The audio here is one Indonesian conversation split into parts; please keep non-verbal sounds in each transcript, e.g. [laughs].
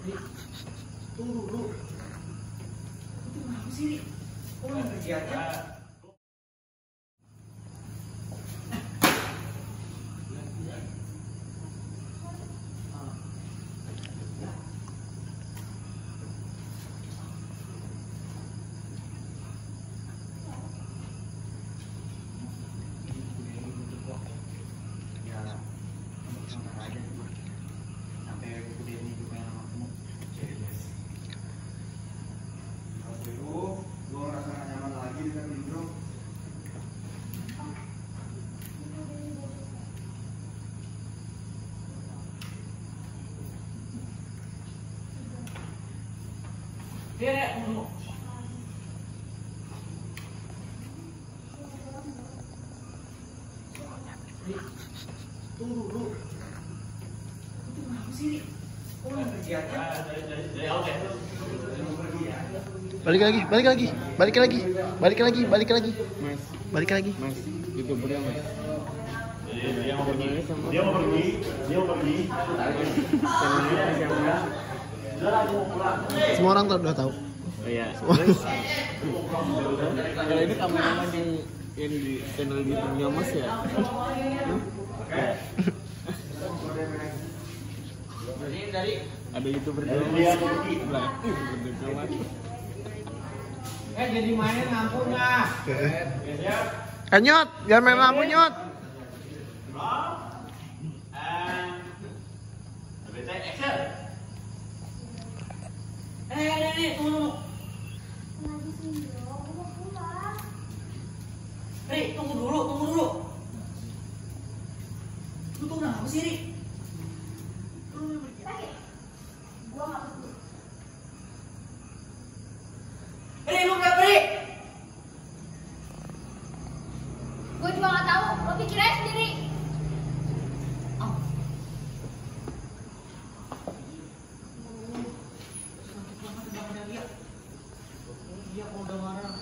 Tunggu dulu. Itu kenapa sih, Ri? Kok nggak kerjanya? Ya, sebentar aja cuma sampai kemudian ini juga yang aku Kalau itu, lu ngerasa nggak nyaman lagi dengan Indro. Tunggu. Dulu. Itu kenapa sih? Balik lagi, balik lagi, balik lagi, balik lagi, balik lagi, Mas, balik lagi. mas, yang mas. Dia mau pergi, Dia mau pergi, dia mau pergi. [laughs] Semua orang udah tahu. Oh iya. Terus, kalau ini kameramen yang yang di channel di dunia mas ya. Dari Ada youtuber dua mas. Sebelah. Youtuber dua mas. eh jadi mainin lampunya. Eh nyot, jangan main lampu nyot. Eh, ini nih, tunggu tunggu. Ri, tunggu dulu, tunggu dulu. Lu tuh kenapa sih, Ri? Ri, lu kenapa, Ri? Gue juga gak tahu, lo pikir aja sendiri. Sakit banget tebakannya dia. Dia kalau udah marah,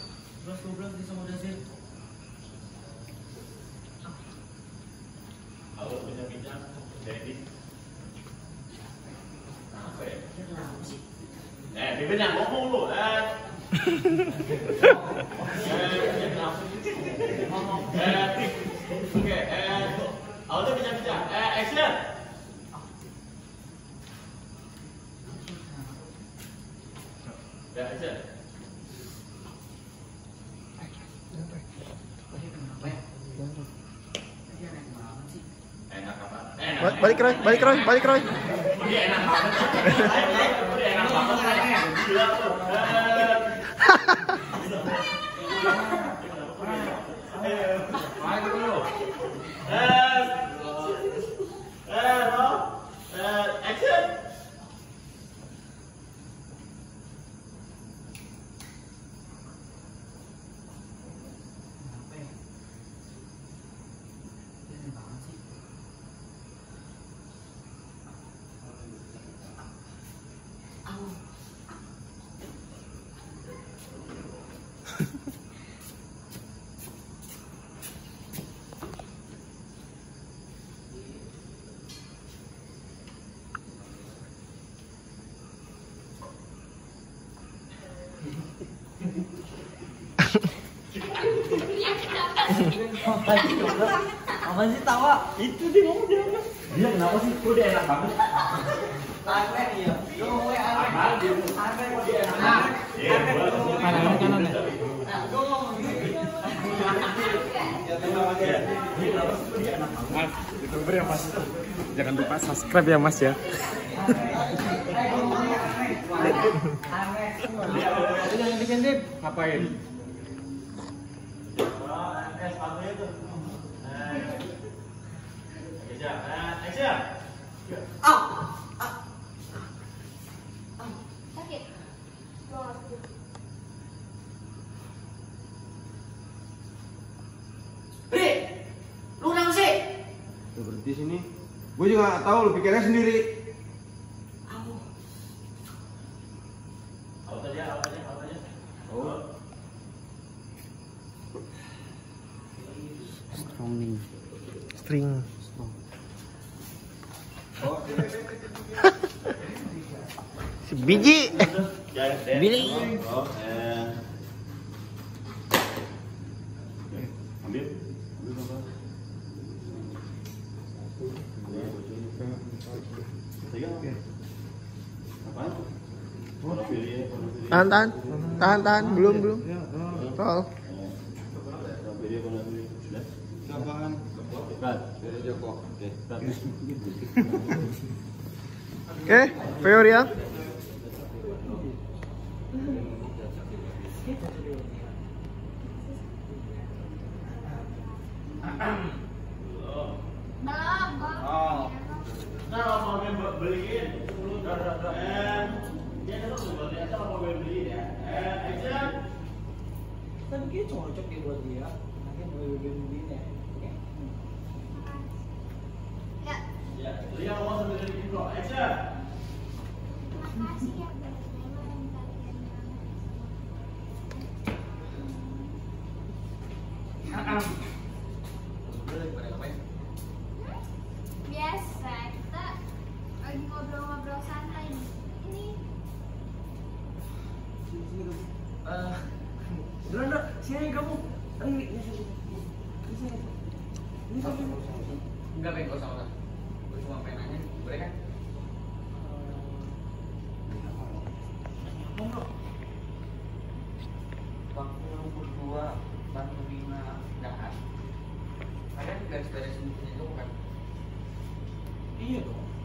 11-12 dia sama Dazir. Kalau pinjam-pinjam, jadi. Apa ya? Dia kenapa sih? Eh, Bibin yang ngomong lu, eh. Eh, Oke, eh, Aldo pinjam-pinjam. Eh, action. Ya, action. Dia kenapa ya? Dia enak banget sih. Enak apa? Enak. Ba- Balik Roy, balik Roy, balik Roy. Dia [laughs] enak banget. Dia enak banget. Gila tuh. Ayo dulu. Eh, eh, no. Eh, action. Kenapa ya? Dia enak banget sih. Au. Apa sih tawa? Itu dia ngomong dia? Dia kenapa sih? Kok dia enak banget? Aneh iya. Lu aneh. Aneh. Iya, ya. Nah, lu ngomong gitu. Mas, youtuber ya mas. Jangan lupa subscribe ya mas ya. Ngapain? Action. Action. Sakit. Gue gak sakit. Ri, lu kenapa sih? Lu berhenti sini. Gue juga nggak tahu, lu pikirnya sendiri. Au. Out aja, out aja, out aja. Oh. Strong nih. String. Oh, [laughs] Si biji. Oh, eh. Tahan, tahan. Tahan, tahan. Belum, belum. Roll. Warna pilih, warna pilih. Sudah? Gampang. Kat. Dari Joko. Oke, kat. Oke, Feor ya. Belum, belum. Oh. Nah, kalau mau beliin, eh, dia kan mau beli, kalau mau beliin ya. Eh, action. Kan dia cocok ya buat dia. Makanya mau beli ya. Oke. Ya, Enggak pengen gak usah. Gue cuma pengen nanya, boleh kan? Waktu berdua bantu Bina jahat, kalian garis-garis itu kan? Iya dong.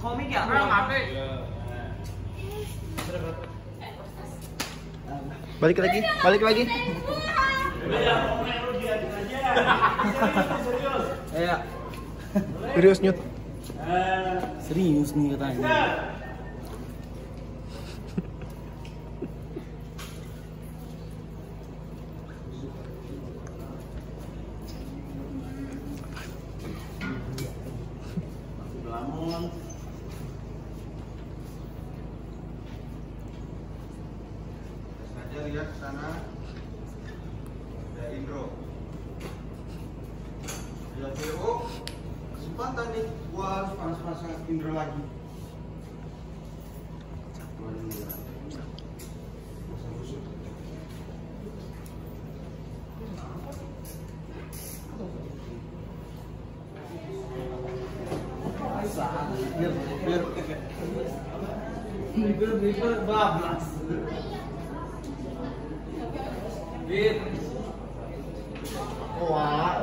Komik ya? Orang apa? Balik lagi, balik lagi. Iya. Serius nyut. Serius nih katanya. Sengaja lihat sana. Ada Indro. Ya PO. Kesempatan nih. Gua harus panas-panasan Indro lagi. Biar, biar. Biar, biar, bablas. Biar. Wah,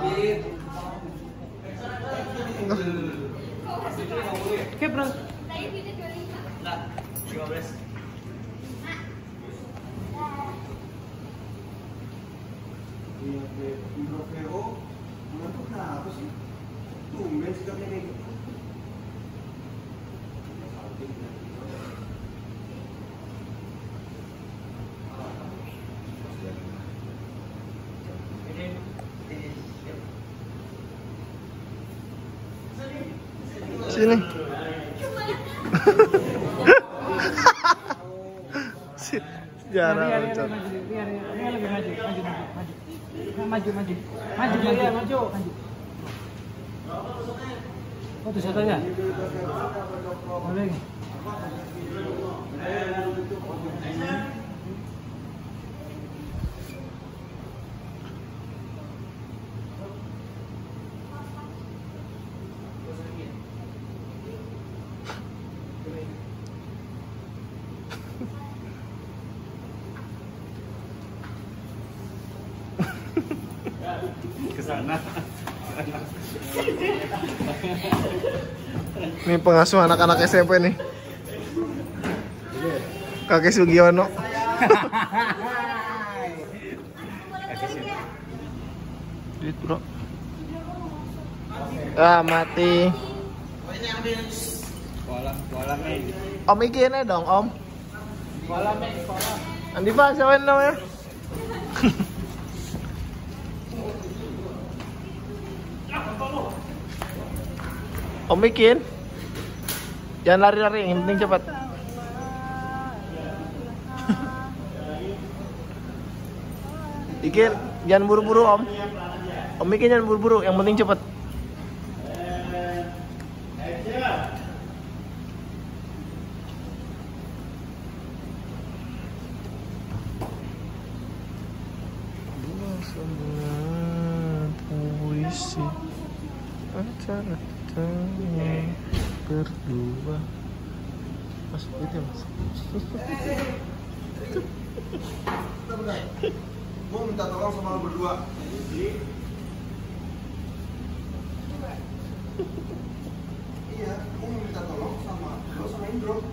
Biar. Oke, bro. tadi video 25 Nah, 15. Iya, P- Indro PO. Bulan tuh kenapa sih? Tumben Si- Sejarah bocor. maju maju maju maju maju maju oh itu satu ya boleh Ke sana. Ini pengasuh anak-anak SMP nih. Kakek Sugiono. Duit bro. Ah mati. bola bola main Om Iki ini dong Om. bola main bola Andi Pak siapa yang namanya? [laughs] Om bikin. Jangan lari-lari, yang penting cepat. [laughs] Bikin, jangan buru-buru Om. Om bikin jangan buru-buru, yang penting cepat. Puisi acara kita berdua mas itu ya, mas Gue minta tolong sama lo berdua. Iya, gue minta tolong sama lo sama Indro.